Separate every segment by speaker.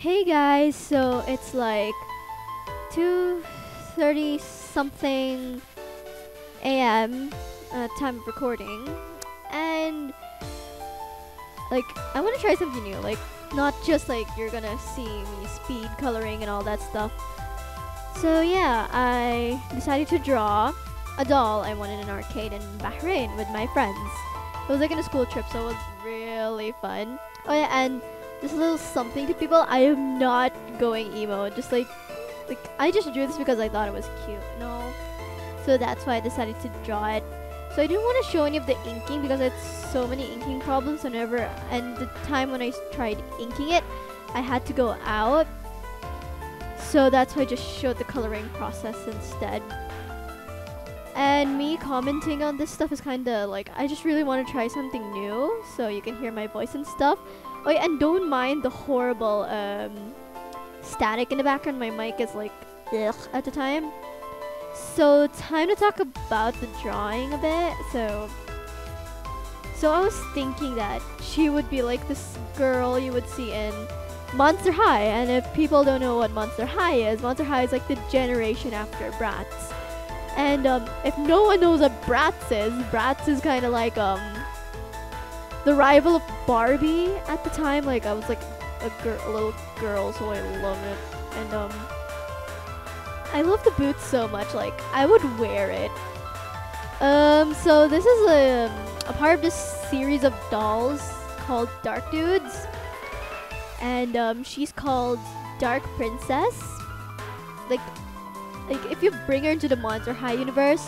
Speaker 1: Hey guys, so it's like 2:30 something a.m. Uh, time of recording, and like I want to try something new. Like not just like you're gonna see me speed coloring and all that stuff. So yeah, I decided to draw a doll I won in an arcade in Bahrain with my friends. It was like in a school trip, so it was really fun. Oh yeah, and a little something to people. I am not going emo. Just like, like I just drew this because I thought it was cute. No, so that's why I decided to draw it. So I didn't want to show any of the inking because I had so many inking problems whenever, and the time when I tried inking it, I had to go out. So that's why I just showed the coloring process instead. And me commenting on this stuff is kind of like, I just really want to try something new so you can hear my voice and stuff. Oh yeah, and don't mind the horrible um, static in the background. My mic is like, ugh, at the time. So time to talk about the drawing a bit. So, so I was thinking that she would be like this girl you would see in Monster High. And if people don't know what Monster High is, Monster High is like the generation after Bratz. And um, if no one knows what Bratz is, Bratz is kind of like um, the rival of Barbie at the time. Like I was like a, gir- a little girl, so I love it. And um, I love the boots so much. Like I would wear it. Um, so this is a, a part of this series of dolls called Dark Dudes, and um, she's called Dark Princess. Like, like if you bring her into the Monster High universe,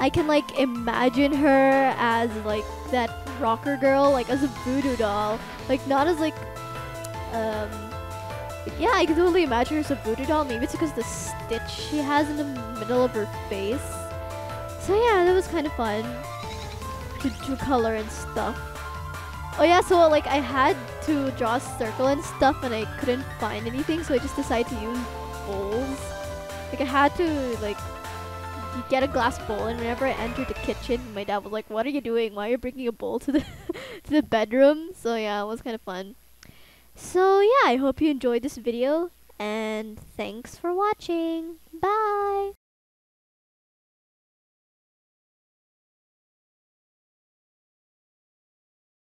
Speaker 1: I can like imagine her as like that rocker girl, like as a voodoo doll, like not as like, um, yeah, I can totally imagine her as a voodoo doll. Maybe it's because the stitch she has in the middle of her face. So yeah, that was kind of fun to, to color and stuff. Oh yeah, so like I had to draw a circle and stuff, and I couldn't find anything, so I just decided to use bowls. Like I had to like get a glass bowl, and whenever I entered the kitchen, my dad was like, "What are you doing? Why are you bringing a bowl to the to the bedroom?" So yeah, it was kind of fun. So yeah, I hope you enjoyed this video, and thanks for watching. Bye.